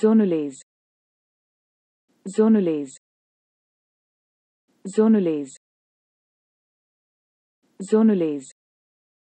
zonulase zonulase zonulase zonulase